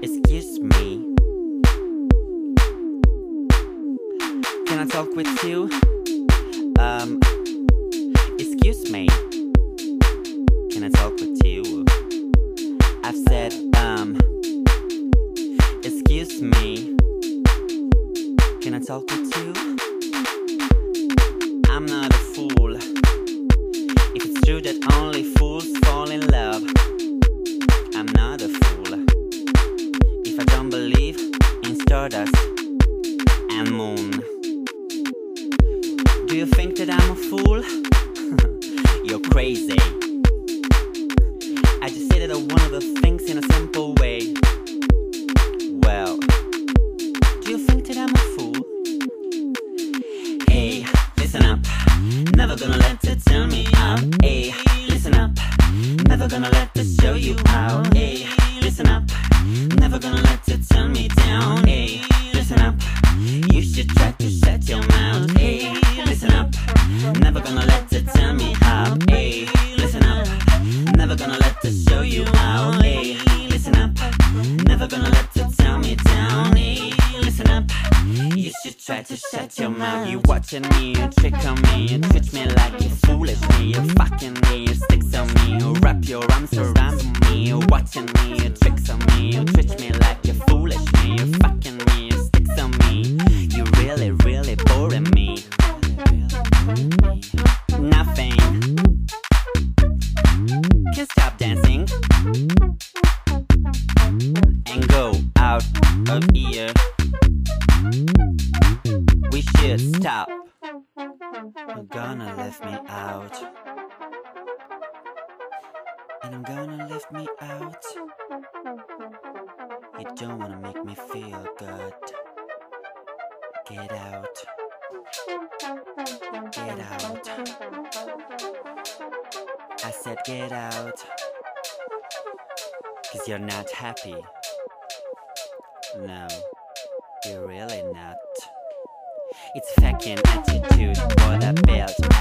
Excuse me. Can I talk with you? Um, excuse me. Can I talk with you? I've said, um, excuse me. Can I talk with you? I'm not a fool. If it's true that only and moon, do you think that I'm a fool? You're crazy. I just said that one of the things in a simple way. Well, do you think that I'm a fool? Hey, listen up. Never gonna let it tell me out. Hey, listen up. Never gonna let gonna let it tell me down. Listen up. You should try to shut your mouth. You watching me, you trick on me, you treat me like you're foolish me, you fucking me, you sticks on me, you wrap your arms around me, you watching me, you tricks on me, you treat me like you're foolish me, you fucking me, you sticks on me, you really, really boring me. Nothing. Can't stop dancing We hmm? stop. You're gonna leave me out. And I'm gonna leave me out. You don't wanna make me feel good. Get out. Get out. I said get out. Cause you're not happy. No, you're really not. It's fucking attitude for the belt.